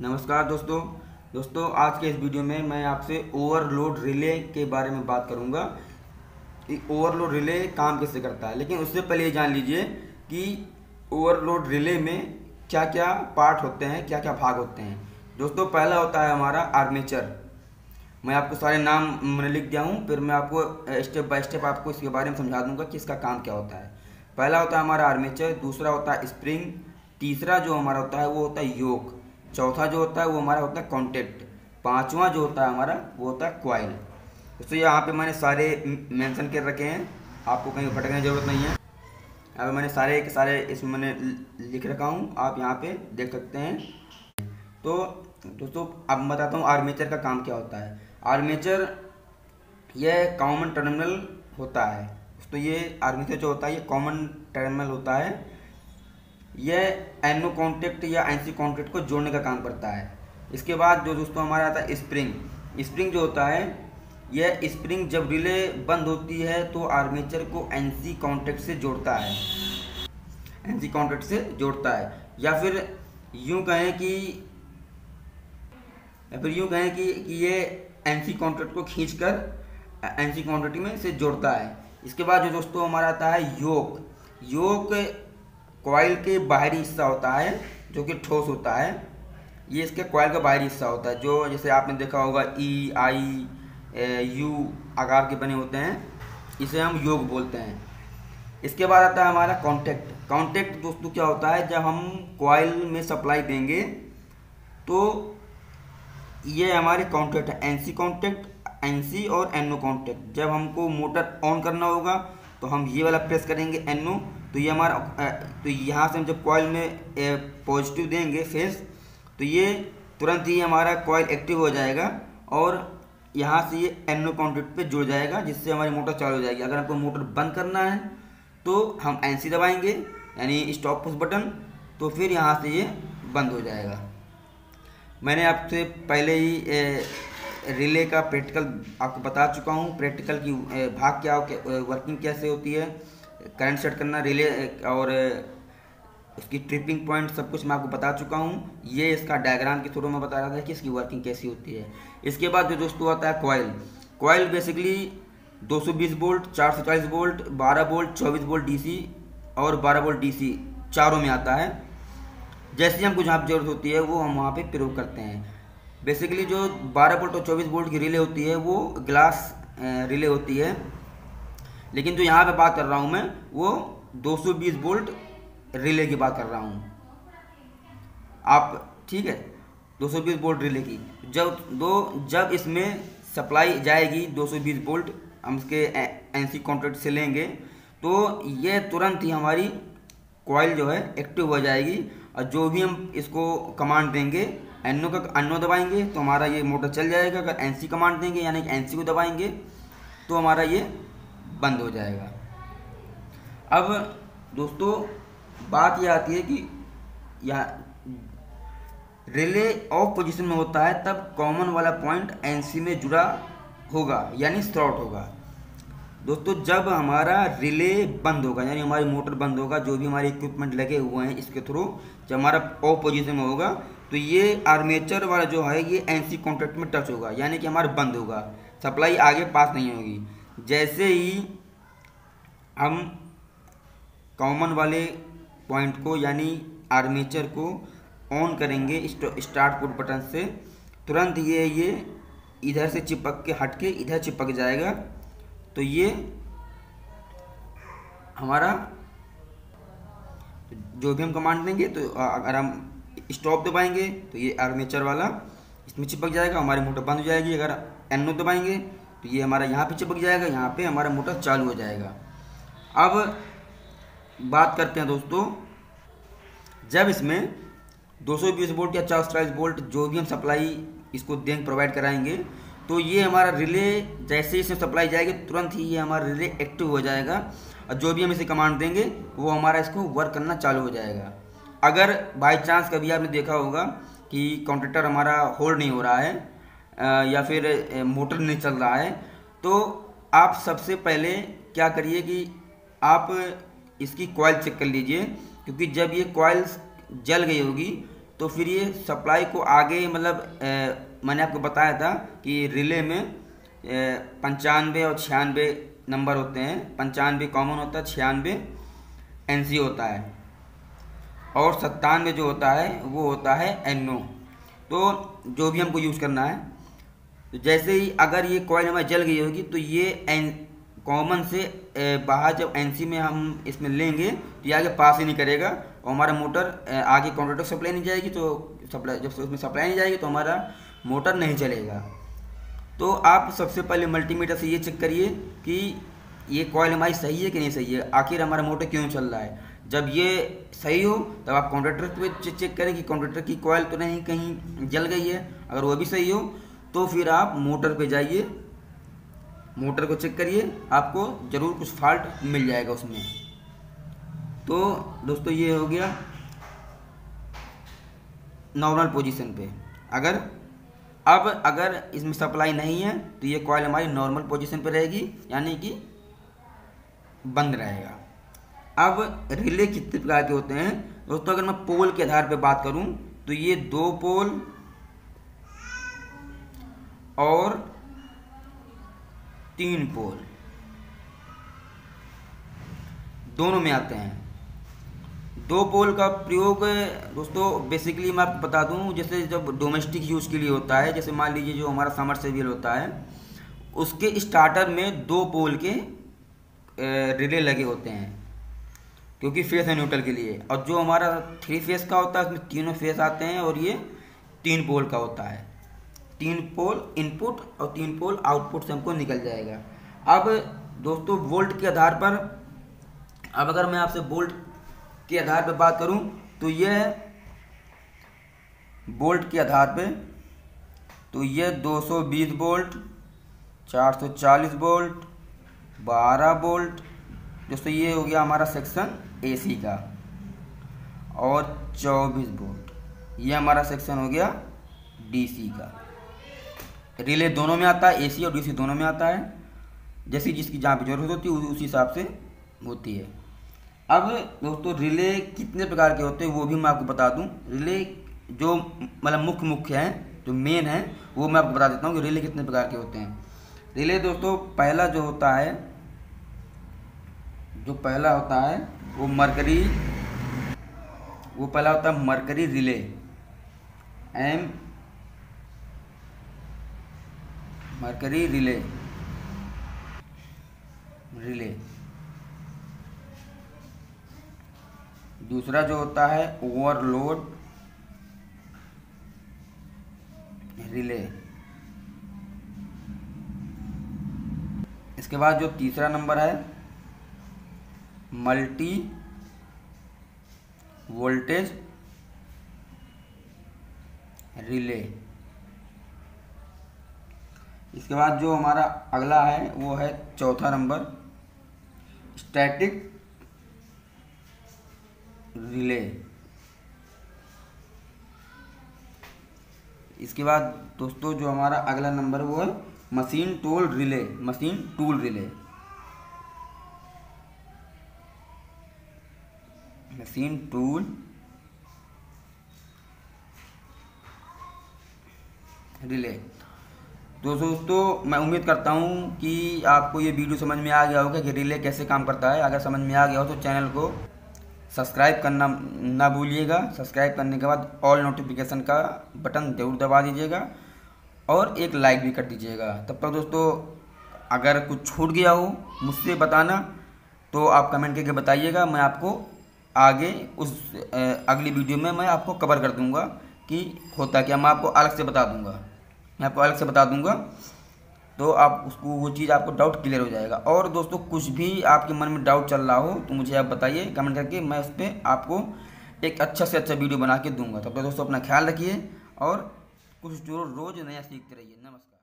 नमस्कार दोस्तों। दोस्तों, आज के इस वीडियो में मैं आपसे ओवरलोड रिले के बारे में बात करूँगा। कि ओवरलोड रिले काम कैसे करता है? लेकिन उससे पहले ये जान लीजिए कि ओवरलोड रिले में क्या क्या पार्ट होते हैं क्या क्या भाग होते हैं। दोस्तों, पहला होता है हमारा आर्मेचर मैं आपको सारे नाम मैंने लिख दिया हूँ, फिर मैं आपको स्टेप बाय स्टेप आपको इसके बारे में समझा दूँगा कि इसका काम क्या होता है। पहला होता है हमारा आर्मेचर दूसरा होता है स्प्रिंग तीसरा जो हमारा होता है वो होता है योग चौथा जो होता है वो हमारा होता है कॉन्टेक्ट पांचवा जो होता है हमारा, वो होता है क्वाइल दोस्तों, यहाँ पे मैंने सारे मेंशन कर रखे हैं। आपको कहीं भटकने की ज़रूरत नहीं है। अब मैंने सारे के सारे इसमें मैंने लिख रखा हूँ। आप यहाँ पे देख सकते हैं। तो दोस्तों, अब मैं बताता हूँ आर्मेचर का काम क्या होता है। आर्मेचर यह कॉमन टर्मिनल होता है। तो ये आर्मेचर जो होता है, ये कॉमन टर्मिनल होता है। यह एनो कॉन्टेक्ट या एनसी कॉन्टेक्ट को जोड़ने का काम करता है। इसके बाद जो दोस्तों हमारा आता है स्प्रिंग। स्प्रिंग जो होता है यह स्प्रिंग जब रिले बंद होती है तो आर्मेचर को एनसी कॉन्टेक्ट से जोड़ता है। एनसी कॉन्टेक्ट से जोड़ता है। या फिर यूँ कहें कि या फिर यूँ कहें कि, कि ये एनसी कॉन्ट्रैक्ट को खींचकर एनसी कॉन्ट्रैक्ट में से जोड़ता है। इसके बाद जो दोस्तों हमारा आता है योग। योग कॉइल के बाहरी हिस्सा होता है, जो कि ठोस होता है। ये इसके कॉइल का बाहरी हिस्सा होता है, जो जैसे आपने देखा होगा ई आई यू आकार के बने होते हैं। इसे हम योग बोलते हैं। इसके बाद आता है हमारा कॉन्टेक्ट कॉन्टेक्ट दोस्तों क्या होता है, जब हम कॉइल में सप्लाई देंगे तो ये हमारे कॉन्टेक्ट है। N C contact N C और एनओ कॉन्टेक्ट जब हमको मोटर ऑन करना होगा तो हम ये वाला प्रेस करेंगे एनओ तो ये हमारा तो यहाँ से हम जब कॉयल में पॉजिटिव देंगे फेस तो ये तुरंत ही हमारा कॉयल एक्टिव हो जाएगा और यहाँ से ये एनो कॉन्टेक्ट पे जुड़ जाएगा, जिससे हमारी मोटर चालू हो जाएगी। अगर हमको मोटर बंद करना है तो हम एनसी दबाएँगे, यानी स्टॉप पुश बटन तो फिर यहाँ से ये बंद हो जाएगा। मैंने आपसे पहले ही रिले का प्रैक्टिकल आपको बता चुका हूँ। प्रैक्टिकल की भाग क्या वर्किंग कैसे होती है करंट सेट करना रिले और उसकी ट्रिपिंग पॉइंट सब कुछ मैं आपको बता चुका हूँ। ये इसका डायग्राम के थ्रू में बता रहा था कि इसकी वर्किंग कैसी होती है। इसके बाद जो दोस्तों आता है coil coil basically 220 volt 440 volt 12 volt 24 volt DC और 12 वोल्ट डीसी चारों में आता है। जैसी हमको जहाँ पर ज़रूरत होती है, वो हम वहाँ पे प्रयोग करते हैं। बेसिकली जो 12 वोल्ट और 24 वोल्ट की रिले होती है, वो ग्लास रिले होती है। लेकिन जो यहाँ पे बात कर रहा हूँ मैं, वो 220 वोल्ट रिले की बात कर रहा हूँ। आप, ठीक है? 220 वोल्ट रिले की। जब दो, जब इसमें सप्लाई जाएगी 220 वोल्ट हम इसके एनसी कॉन्ट्रैक्ट से लेंगे तो ये तुरंत ही हमारी कॉइल जो है एक्टिव हो जाएगी और जो भी हम इसको कमांड देंगे एनो का एनो दबाएँगे तो हमारा ये मोटर चल जाएगा। अगर एनसी कमांड देंगे, यानी कि एनसी को दबाएँगे तो हमारा ये बंद हो जाएगा। अब दोस्तों, बात यह आती है कि यहाँ रिले ऑफ़ पोजीशन में होता है, तब कॉमन वाला पॉइंट एनसी में जुड़ा होगा, यानी स्लॉट होगा। दोस्तों, जब हमारा रिले बंद होगा, यानी हमारी मोटर बंद होगा, जो भी हमारे इक्विपमेंट लगे हुए हैं, इसके थ्रू जब हमारा ऑफ़ पोजीशन में होगा तो ये आर्मेचर वाला जो है, ये एनसी कॉन्ट्रैक्ट में टच होगा, यानी कि हमारा बंद होगा। सप्लाई आगे पास नहीं होगी। जैसे ही हम कॉमन वाले पॉइंट को, यानी आर्मेचर को ऑन करेंगे स्टार्ट पुट बटन से, तुरंत ये ये इधर से चिपक के हट के इधर चिपक जाएगा। तो ये हमारा जो भी हम कमांड देंगे तो अगर हम स्टॉप दबाएँगे तो ये आर्मेचर वाला, इसमें चिपक जाएगा, हमारी मोटर बंद हो जाएगी। अगर एनो दबाएँगे तो ये हमारा यहाँ पे चिपक जाएगा, यहाँ पे हमारा मोटर चालू हो जाएगा। अब बात करते हैं दोस्तों, जब इसमें 220 वोल्ट या चार वोल्ट जो भी हम सप्लाई इसको देंगे प्रोवाइड कराएँगे तो ये हमारा रिले, जैसे इसमें सप्लाई जाएगी, तुरंत ही ये हमारा रिले एक्टिव हो जाएगा। और जो भी हम इसे कमांड देंगे, वो हमारा इसको वर्क करना चालू हो जाएगा। अगर बाई चांस कभी आपने देखा होगा कि कॉन्ट्रेक्टर हमारा होल्ड नहीं हो रहा है या फिर मोटर नहीं चल रहा है तो आप सबसे पहले क्या करिए कि आप इसकी कॉयल चेक कर लीजिए, क्योंकि जब ये कॉयल जल गई होगी तो फिर ये सप्लाई को आगे मतलब मैंने आपको बताया था कि रिले में पंचानवे और छियानवे नंबर होते हैं। पंचानवे कॉमन होता है छियानवे एन होता है। और सत्तानवे जो होता है, वो होता है एन तो जो भी हमको यूज़ करना है तो जैसे ही अगर ये कॉइन हमारी जल गई होगी तो ये कॉमन से बाहर जब एनसी में हम इसमें लेंगे तो ये आगे पास ही नहीं करेगा और हमारा मोटर आगे कॉन्ट्रेक्टर सप्लाई नहीं जाएगी तो सप्लाई जब उसमें सप्लाई नहीं जाएगी तो हमारा मोटर नहीं चलेगा। तो आप सबसे पहले मल्टीमीटर से ये चेक करिए कि ये कॉयल हमारी सही है कि नहीं सही है। आखिर हमारा मोटर क्यों चल रहा है? जब ये सही हो, तब आप कॉन्ट्रेक्टर पे चेक करें कि कॉन्ट्रेक्टर की कॉयल तो नहीं, कहीं जल गई है। अगर वो भी सही हो तो फिर आप मोटर पे जाइए, मोटर को चेक करिए, आपको ज़रूर कुछ फॉल्ट मिल जाएगा उसमें। तो दोस्तों ये हो गया नॉर्मल पोजीशन पे। अगर, अब अगर इसमें सप्लाई नहीं है तो ये कॉयल हमारी नॉर्मल पोजीशन पे रहेगी, यानी कि बंद रहेगा। अब रिले कितने प्रकार के होते हैं? दोस्तों अगर मैं पोल के आधार पे बात करूँ तो ये दो पोल और तीन पोल। दोनों में आते हैं। दो पोल का प्रयोग, दोस्तों बेसिकली मैं आपको बता दूँ, जैसे जब डोमेस्टिक यूज़ के लिए होता है, जैसे मान लीजिए जो हमारा समर सेवियल होता है, उसके स्टार्टर में दो पोल के रिले लगे होते हैं, क्योंकि फेस है न्यूट्रल के लिए। और जो हमारा थ्री फेस का होता है, उसमें तीनों फेस आते हैं और ये तीन पोल का होता है। तीन पोल इनपुट और तीन पोल आउटपुट से हमको निकल जाएगा। अब दोस्तों, वोल्ट के आधार पर, अब अगर मैं आपसे वोल्ट के आधार पर बात करूँ तो यह बोल्ट के आधार पे तो यह 220 वोल्ट 440 वोल्ट 12 वोल्ट, दोस्तों ये हो गया हमारा सेक्शन एसी का, और 24 वोल्ट, ये हमारा सेक्शन हो गया डीसी का। रिले दोनों में आता है एसी और डीसी दोनों में आता है। जैसी जिसकी जहाँ पे ज़रूरत होती है उसी हिसाब से होती है। अब दोस्तों रिले कितने प्रकार के होते हैं, वो भी मैं आपको बता दूँ। रिले जो मतलब मुख्य मुख्य हैं, जो मेन है, वो मैं आपको बता देता हूँ कि रिले कितने प्रकार के होते हैं। रिले दोस्तों, पहला जो होता है, जो पहला होता है, वो मरकरी वो पहला होता है mercury relay M mercury relay relay दूसरा जो होता है ओवरलोड रिले इसके बाद जो तीसरा नंबर है मल्टी वोल्टेज रिले इसके बाद जो हमारा अगला है, वो है चौथा नंबर स्टैटिक रिले इसके बाद दोस्तों, जो हमारा अगला नंबर वो है machine tool relay machine tool relay machine tool relay तो दोस्तों मैं उम्मीद करता हूँ कि आपको ये वीडियो समझ में आ गया होगा कि रिले कैसे काम करता है। अगर समझ में आ गया हो तो चैनल को सब्सक्राइब करना ना भूलिएगा। सब्सक्राइब करने के बाद ऑल नोटिफिकेशन का बटन ज़रूर दबा दीजिएगा और एक लाइक भी कर दीजिएगा। तब तक दोस्तों, अगर कुछ छूट गया हो मुझसे बताना तो आप कमेंट करके बताइएगा। मैं आपको आगे उस अगली वीडियो में मैं आपको कवर कर दूँगा कि होता क्या। मैं आपको अलग से बता दूँगा। मैं आपको अलग से बता दूँगा। तो आप उसको, वो चीज़ आपको डाउट क्लियर हो जाएगा। और दोस्तों, कुछ भी आपके मन में डाउट चल रहा हो तो मुझे आप बताइए कमेंट करके मैं उस पर आपको एक अच्छा से अच्छा वीडियो बना के दूँगा। तो दोस्तों, अपना ख्याल रखिए और कुछ जो रोज़ नया सीखते रहिए। नमस्कार।